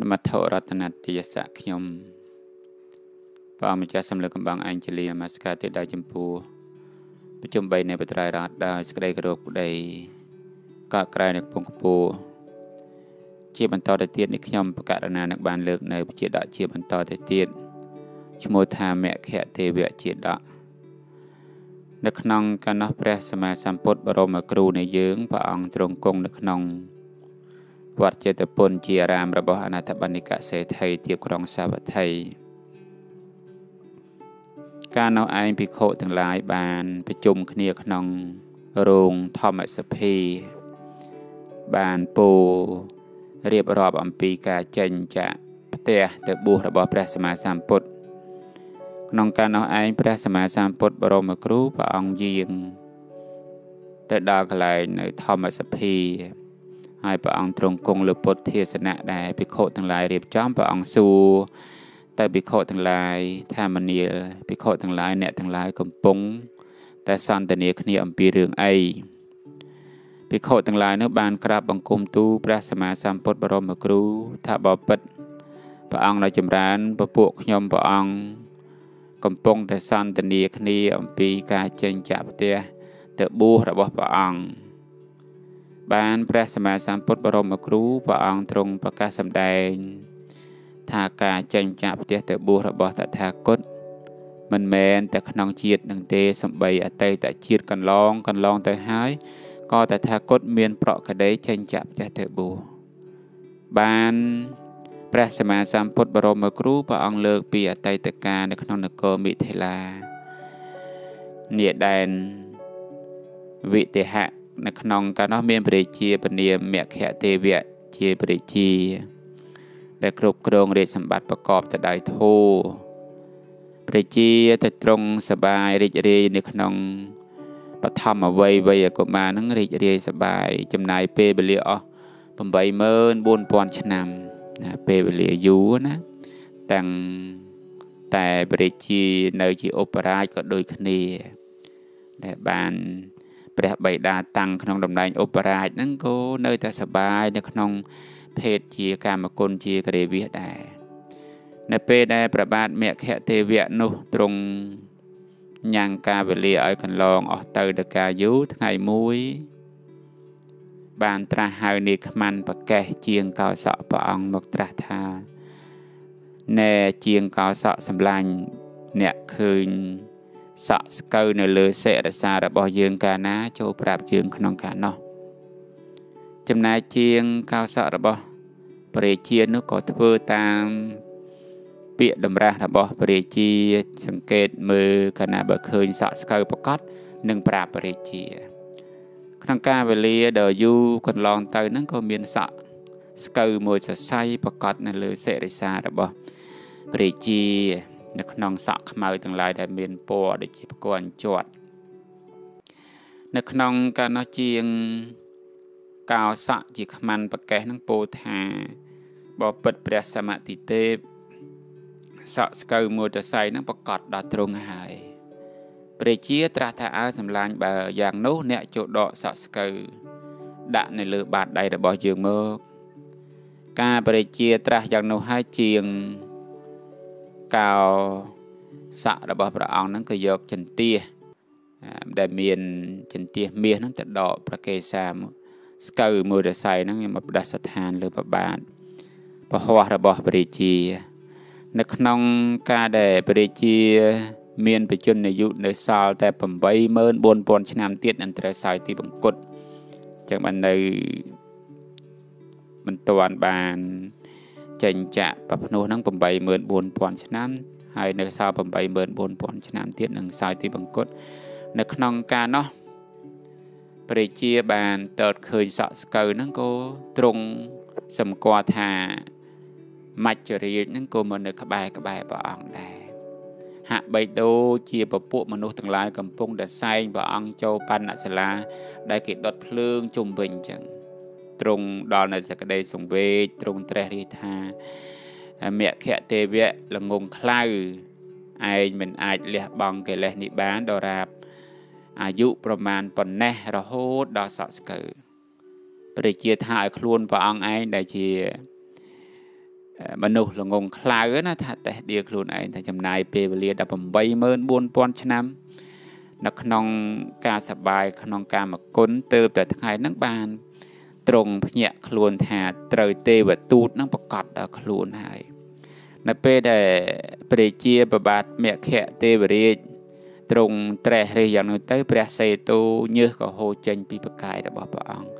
នមថរតនតិយសៈខ្ញុំព្រះម្ចាស់សម្លឹកកំបាំងអញ្ជលីនមស្ការទីដល់ចម្ពោះប្រជុំ3នៃបត្រៃរតដោយសេចក្តីគោរពប្តីកកក្រែនៅកំពង់ខ្ពស់ជាបន្តទៅទៀតនេះខ្ញុំបកករណានឹងបានលើកនៅជាដកជាបន្តទៅទៀតឈ្មោះថាមគ្គទេវៈជាដកនៅក្នុងកណ្ដោះព្រះសម្មាសម្ពុទ្ធបរមគ្រូនៃយើងព្រះអង្គទ្រង់គង់នៅក្នុង វត្តចេតពុនជាអារាមរបស់អនាថបណ្ឌិកសេដ្ឋីទៀបក្រុងសាវត្ថីកាលនោះឯងភិក្ខុទាំងឡាយបានប្រជុំគ្នាក្នុងរោងធម្មសភា បានពោរៀបរាប់អំពីការចេញចាក់ផ្ទះទៅបួសរបស់ព្រះសម្មាសម្ពុទ្ធក្នុងការនោះឯងព្រះសម្មាសម្ពុទ្ធបរមគ្រូព្រះអង្គយាង ទៅដល់កន្លែងនៅធម្មសភា ហើយព្រះអង្គទ្រង់គង់លើពុទ្ធធាសនៈដែលភិក្ខុទាំងឡាយរៀបចំព្រះអង្គសួរតែភិក្ខុទាំងឡាយថាមនាលភិក្ខុទាំងឡាយអ្នកទាំងឡាយកំពុង តែសន្ទនាគ្នាអំពីរឿងអីភិក្ខុទាំងឡាយនោះបានក្រាបបង្គំទូលព្រះសម្មាសម្ពុទ្ធបរមគ្រូថាបបិទ្ធព្រះអង្គនៅចម្រើនពពួកខ្ញុំព្រះអង្គកំពុងតែសន្ទនាគ្នាអំពីការចេញចាក់ផ្ទះទៅបួសរបស់ព្រះអង្គ បានព្រះសម្មាសម្ពុទ្ធបរមគ្រូព្រះអង្គទ្រង់ប្រកាសសម្ដែង ថាការចេញចាក់ផ្ទះទៅបួសរបស់តថាគតមិនមែនតែក្នុងជាតិនឹងទេសំបីអតីតជាតិកន្លងកន្លងទៅហើយក៏តថាគតមានប្រកក្តីចេញចាក់ផ្ទះទៅបួសបានព្រះសម្មាសម្ពុទ្ធបរមគ្រូព្រះអង្គលើកពីអតីតកាលនៅក្នុងនគរមិថិលានាដែនវិទហៈ នៅក្នុងកាលនោះមានព្រះជាពនាមមគ្គទេវៈជាព្រះជា ដែលគ្រប់គ្រងរាជសម្បត្តិប្រកបទៅដោយធម៌ព្រះជាទៅត្រង់សបាយរីករាយនៅក្នុងបឋមអវ័យវ័យកុមារនឹងរីករាយសបាយចំណាយពេលវេលាអស់84000ឆ្នាំណាពេលវេលាយូរណាតាំងតែព្រះជានៅជាឧបរាជក៏ដូចគ្នា ដែលបាន ព្រះបិតាតាំងក្នុងតំណែងឧបរាជហ្នឹងក៏នៅតែសបាយនៅក្នុងភេទជាកាមគុណជាកេរវិសដែរនៅពេលដែលប្របាទមគ្គទេវៈនោះទ្រង់ញ៉ាំងការវេលាឲ្យកន្លងអស់ទៅដល់ការយូរថ្ងៃមួយបានត្រាស់ហៅនាយខ្មាន់ប្រកេះជាងកោសក់ព្រះអង្គមកត្រាស់ថាណែជាងកោសក់សម្លាញ់អ្នកឃើញ សក់ស្កូវនៅលើសេរសារបស់យើងកាលណាចូលប្រាប់យើងក្នុងកាលនោះចំណែកជាងកោសក់របស់ព្រះជានោះក៏ធ្វើតាមពាក្យតម្រាស់របស់ព្រះជា សង្កេតមើលកាលណាបើឃើញសក់ស្កូវប្រកាសនឹងប្រាប់ព្រះជា ក្នុងការវេលាដ៏យូរកន្លងទៅហ្នឹងក៏មានសក់ស្កូវមួយសរសៃប្រកាសនៅលើសិរិសារបស់ព្រះជា នៅក្នុងសក់ខ្មៅទាំងឡាយដែលមានពណ៌ដូចជាប្រគាន់ជាត់នៅក្នុងកាលនោះជាងកោសក់ជាខ្មាន់ប្រកេះនឹងពោលថាបពិតព្រះសមតិទេពសក់ស្កូវមួយតសៃនឹងប្រកាសដល់ទ្រង់ហើយព្រះជាត្រាស់ថាអើសម្លាញ់បើយ៉ាងនោះអ្នកចូលដកសក់ស្កូវដាក់នៅលើបាតដៃរបស់យើងមក ការព្រះជាត្រាស់យ៉ាងនោះហើយជាង កោសក់របស់ព្រះអង្គហ្នឹងក៏យកចន្ទះដែលមានចន្ទះមាសហ្នឹងទៅដកប្រកេសាស្កូវមួយរស័យហ្នឹងមកប្រដាស់ស្ថានលើប្របាទពហោះរបស់ព្រះជា នៅក្នុងការដែលព្រះជាមានបជនអាយុនៅសល់តែ84000ឆ្នាំទៀតនឹងត្រូវសោយទីបង្គត់ចឹងបាននៅមិនទាន់បាន ចេញចាក់ប្រភ្នោះហ្នឹង84000ឆ្នាំហើយនៅសល់84000ឆ្នាំទៀតនឹងសោយទីបង្គត់នៅក្នុងការនោះព្រះជាបានតើតឃើញសក់ស្កូវហ្នឹងក៏ទ្រង់សម្គាល់ថាមច្ចរាជហ្នឹងក៏មកនៅក្បែរក្បែរព្រះអង្គដែរហាក់បីដូចជាពពួកមនុស្សទាំងឡាយកំពុងតែសែងព្រះអង្គចូលបណ្ណសាលាដែលគេដុតភ្លើងជុំវិញចឹង ទ្រង់ដល់នៅសក្តីសង្វេគទ្រង់ត្រេះរិះថាមគ្គទេវៈល្ងងខ្លៅឯងមិនអាចលះបង់កិលេសនេះបានដរាបអាយុប្រមាណប៉ុណ្ណេះរហូតដល់សក់ស្កើព្រះជាថាឲ្យខ្លួនព្រះអង្គឯងដែលជាមនុស្សល្ងងខ្លៅណាថាតេះដៀខ្លួនឯងថាចំណាយពេលវេលា184,000ឆ្នាំ នៅក្នុងការសបាយក្នុងកាមគុណទើបតែថ្ងៃហ្នឹងបាន ទ្រង់ភ្ញាក់ខ្លួនថាត្រូវទេវទូតនឹងប្រកាសដល់ខ្លួនហើយនៅពេលដែលព្រះជាប្របាទមគ្គទេវរាជទ្រង់ត្រេះរិះយ៉ាងនោះទៅព្រះសេទូញើសក៏ហូរចេញពីប្រកាយរបស់ព្រះអង្គ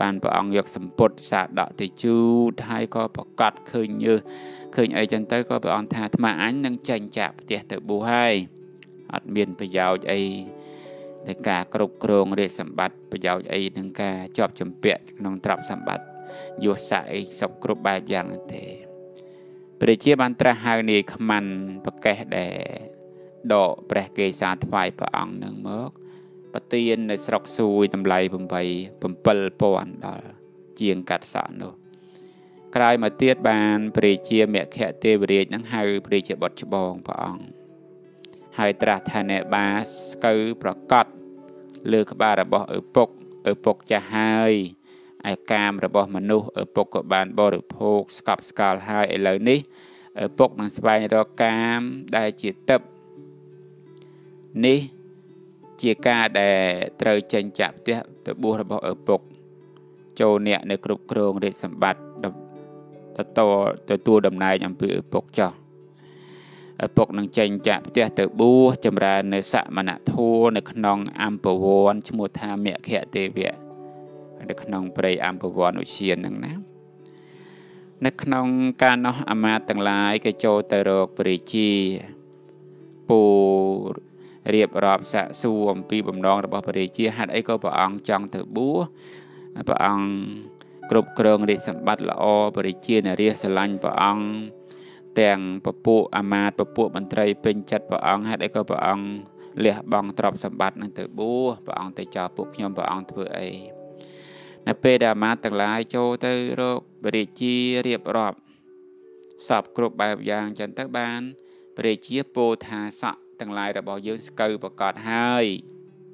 បានព្រះអង្គយកសម្ពុតសាដកទៅជូតហើយក៏ប្រកាសឃើញញើសឃើញអីចឹងទៅក៏ព្រះអង្គថាអាត្មាអញនឹងចេញចាក់ផ្ទះទៅបួសហើយអត់មានប្រយោជន៍អី នៃការគ្រប់គ្រងរាជសម្បត្តិប្រយោជន៍អីនឹងការជាប់ចម្ពាក់ក្នុងទ្រព្យសម្បត្តិយោស័កអីសពគ្រប់បែបយ៉ាងនោះទេព្រះជាបានត្រាស់ហៅនាយខ្មាន់ប្រកេះដែលដកព្រះកេសាថ្វាយព្រះអង្គនឹងមកប្រទៀននៅស្រុកសួយតម្លៃ8 7000ដល់ជាងកាត់សក់នោះក្រោយមកទៀតបានព្រះជាមគ្គទេវរាជនឹងហៅព្រះជាបុត្រច្បងព្រះអង្គ ហើយត្រាស់ថាអ្នកបាស្កូវប្រកាសលើក្បាលរបស់ឪពុកឪពុកចាស់ហើយឯកាមរបស់មនុស្សឪពុកក៏បានបរិភោគស្កប់ស្កល់ហើយឥឡូវនេះឪពុកនឹងស្វែងរកកាមដែលជាទឹកនេះជាការដែលត្រូវចេញចាក់ផ្ទះទៅបួសរបស់ឪពុក ចូលអ្នកនៅគ្រប់គ្រងរាជសម្បត្តិតតទទួលតំណែងអំពីឪពុកចោះ ឪពុកនឹងចេញចាក់ផ្ទះទៅបួសចម្រើននៅសមណធัวនៅក្នុងអំពវ័នឈ្មោះថាមគ្គទេវៈនៅក្នុងព្រៃអំពវ័នឧឈានហ្នឹងណានៅក្នុងការនោះអាមាត្យទាំងឡាយក៏ចូលទៅរកព្រះជាពូរៀបរាប់សាកសួរអំពីបំណងរបស់ព្រះរាជាហេតុអីក៏ព្រះអង្គចង់ទៅបួសព្រះអង្គគ្រប់គ្រងរាជសម្បត្តិល្អព្រះរាជានារាស្រឡាញ់ព្រះអង្គ ទាំងពពួកអាមាត្យពពួកមន្ត្រីពេញចិត្តព្រះអង្គហេតុអីក៏ព្រះអង្គលះបង់ទ្រព្យសម្បត្តិនឹងទៅបួសព្រះអង្គទៅចោលពួកខ្ញុំព្រះអង្គធ្វើអីនៅពេលដែលអាមាត្យទាំងឡាយចូលទៅរកព្រះរាជារៀបរាប់សពគ្រប់បែបយ៉ាងចឹងទៅបានព្រះរាជាពោលថាសក់ទាំងឡាយរបស់យើងស្កូវប្រកាសហើយ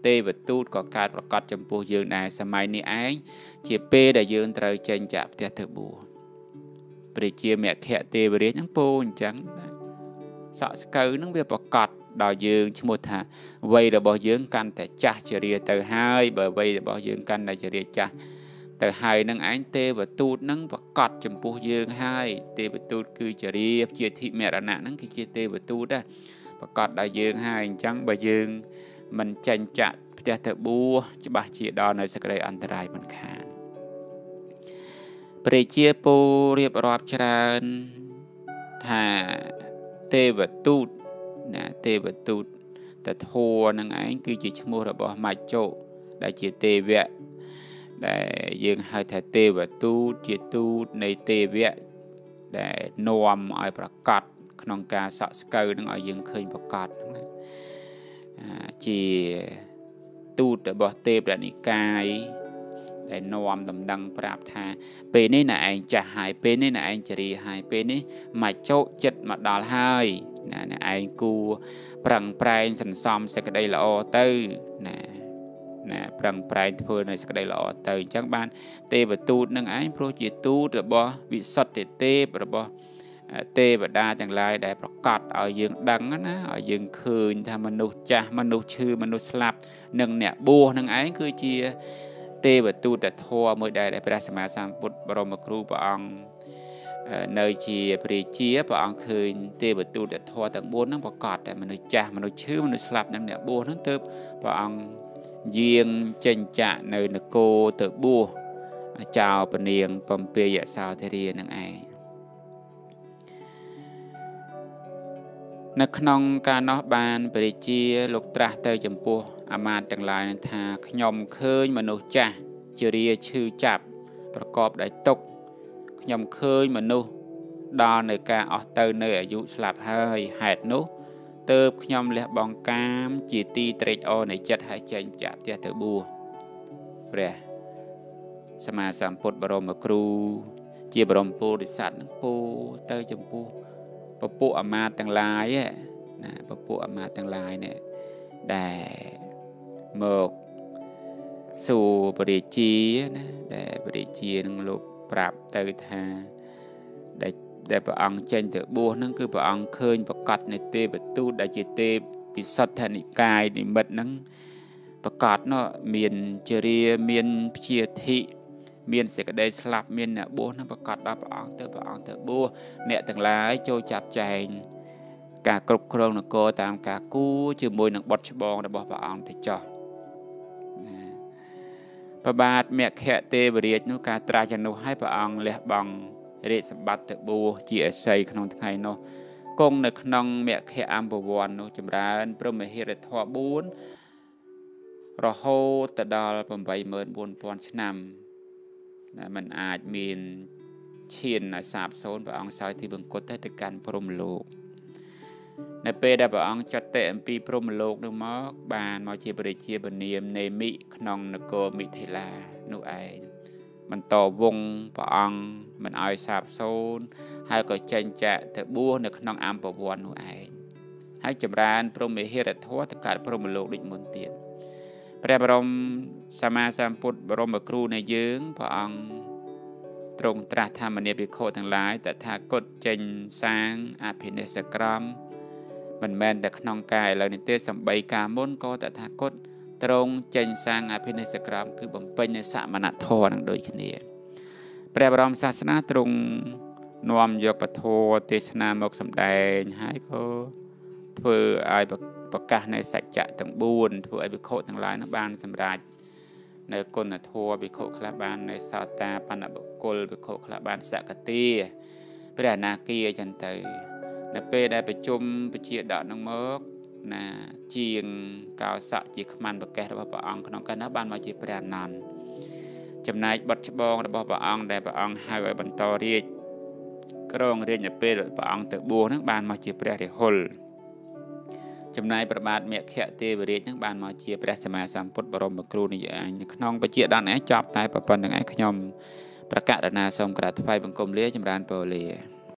ទេវទូតក៏កើតប្រកាសចំពោះយើងដែរសម័យនេះឯងជាពេលដែលយើងត្រូវចេញចាក់ផ្ទះទៅបួស ព្រះជាមគ្គទេវរាជហ្នឹងពោលអញ្ចឹងសក់ស្កូវហ្នឹងវាប្រកាសដល់យើងឈ្មោះថាវ័យរបស់យើងកាន់តែចាស់ជារាទៅហើយបើវ័យរបស់យើងកាន់តែជារាចាស់ទៅហើយនឹងឯងទេវទូតនឹងប្រកាសចំពោះយើងហើយទេវទូតគឺជារាជាធិមរណៈហ្នឹងគឺជាទេវទូតដែរប្រកាសដល់យើងហើយអញ្ចឹងបើយើងមិនចេញចាក់ផ្ទះទៅបួសច្បាស់ជាដល់នៅសក្តីអន្តរាយមិនខាន ព្រះជាពូរៀបរាប់ច្រើនថាទេវទូតណាទេវទូតតធัวនឹងឯងគឺជាឈ្មោះរបស់ម៉ាច់ជោដែលជាទេវៈដែលយើងហៅថាទេវទូតជាទូតនៃទេវៈដែលនាំឲ្យប្រកាសក្នុងការសក់ស្កូវនឹងឲ្យយើងឃើញប្រកាសណាជាទូតរបស់ទេពនិកាយ ដែលនាំដំណឹងប្រាប់ថា ពេលនេះណែឯងចាស់ហើយពេលនេះណែឯងចរីហើយពេលនេះមកចោចិត្តមកដល់ហើយណាណែឯងគួប្រឹងប្រែងសន្សំសេចក្តីល្អទៅណាណាប្រឹងប្រែងធ្វើនៅសេចក្តីល្អទៅអញ្ចឹងបាន ទេវទូតនឹងឯងព្រោះជាទូតរបស់វិសុទ្ធិទេពរបស់ទេវតាទាំងឡាយដែលប្រកាសឲ្យយើងដឹងណាឲ្យយើងឃើញថាមនុស្សចាស់មនុស្សឈឺមនុស្សស្លាប់ និងអ្នកបួសនឹងឯងគឺជា ទេវទូតធម៌មួយដែលព្រះសម្មាសម្ពុទ្ធបរមគ្រូព្រះអង្គនៅជាព្រះជាព្រះអង្គឃើញទេវទូតធម៌ទាំង4ហ្នឹងប្រកាសតែមនុស្សចាស់មនុស្សឈឺមនុស្សស្លាប់និងអ្នកបួសហ្នឹងទើបព្រះអង្គយាងចេញចាក់នៅនគរទៅបួសចៅពនាងបំពេយសោធិរានឹងឯងនៅក្នុងការនោះបានព្រះជាលោកត្រាស់ទៅចំពោះ អាមាត្យទាំងឡាយនឹងថាខ្ញុំឃើញមនុស្សចាស់ជារាឈឺចាប់ប្រកបដោយទុក្ខខ្ញុំឃើញមនុស្សដល់នៅការអស់ទៅនៅអាយុស្លាប់ហើយហេតុនោះទើបខ្ញុំលះបង់កាម ជាទីត្រេកអរនៃចិត្តហើយចេញចាក់ផ្ទះទៅបួសព្រះសម្មាសម្ពុទ្ធបរមគ្រូ ជាបរមពុរិស័ទនឹងពោទៅចំពោះពពួកអាមាត្យទាំងឡាយណាពពួកអាមាត្យទាំងឡាយនេះដែល មកសួរពរាជាណាដែលពរាជានឹងលោកប្រាប់ទៅថាដែលដែលព្រះអង្គចេញទៅបួសហ្នឹងគឺព្រះអង្គឃើញប្រកាសនៃទេវទូតដែលជាទេពពិសុទ្ធនិកាយនិមិត្តហ្នឹងប្រកាសនោះមានជារាមានព្យាធិមានសេចក្តីស្លាប់មានអ្នកបួសនឹងប្រកាសដល់ព្រះអង្គទៅព្រះអង្គទៅបួសអ្នកទាំងឡាយចូលចាប់ចែងការគ្រប់គ្រងនគរតាមការគូជាមួយនឹងបុតច្បងរបស់ព្រះអង្គទៅចោះ ប្របាទមគ្គទេវរាជនោះការត្រាស់យ៉ាងនោះឲ្យព្រះអង្គលះបង់រាជសម្បត្តិទៅបួសជាអស័យក្នុងថ្ងៃនោះគង់នៅក្នុងមគ្គអម្ពវ័ននោះចម្រើន ព្រមហិរិធម៌4រហូតទៅដល់84000ឆ្នាំដែលมันអាចមានឈានឲ្យសាបសូន្យព្រះអង្គសោយទីបង្គត់ទៅទៅកាន់ព្រំលោក នៅពេលដែលព្រះអង្គចាត់តេអំពីព្រំលោកនោះមកបានមកជាព្រះរាជាបនាមនេមិក្នុងនគរមិថិលានោះឯងបន្តវងព្រះអង្គមិនឲ្យសាបសូន្យហើយក៏ចេញចាក់ទៅបួសនៅក្នុងអម្ពវ័ននោះឯងហើយចម្រើនព្រមវិហិរធម៌ទៅកើតព្រមលោកដូចមុនទៀតព្រះបរមសម្មាសម្ពុទ្ធបរមគ្រូនៃយើងព្រះអង្គទ្រង់ត្រាស់ថាមនីភិក្ខុទាំងឡាយតថាគតចេញសាងអភិនិស្សក្រម មិនមែនតែក្នុងកាយឥឡូវនេះទេសំបីកាលមុនក៏តថាគតទ្រង់ចេញសាងអភិនិស្សក្រមគឺបំពេញនៅសមណធម៌នឹងដូចគ្នាព្រះបរមសាសនាទ្រង់នាំយកពធទេសនាមកសម្ដែងហើយក៏ធ្វើឲ្យប្រកាសនៅសច្ចៈទាំង4ធ្វើឲ្យវិខុទាំងឡាយនោះបានសម្រេចនៅគុណធម៌វិខុខ្លះបាននៅសោតាបណ្ឌបុគ្គលវិខុខ្លះបានសកតិព្រះអនាគាចឹងទៅ នៅពេលដែលប្រជុំពជាដកនឹងមកណាជាងកោសៈជាខ្មាន់ប្រកេះរបស់ព្រះអង្គក្នុងកាលនោះបានមកជាព្រះអនន្តចំណែកបត់ច្បងរបស់ព្រះអង្គដែលព្រះអង្គហៅឲ្យបន្តរាជក្រងរាជនៅពេលព្រះអង្គទៅបួសនឹងបានមកជាព្រះរាហុលចំណែកប្របាទមគ្គទេវរាជនឹងបានមកជាព្រះសម្មាសម្ពុទ្ធបរមគ្រូនេះឯងក្នុងបជាដនឯងចប់តែប៉ុណ្្នឹងឯងខ្ញុំប្រកាសណាសូមក្រាបថ្វាយបង្គំលាចម្រើនពរលា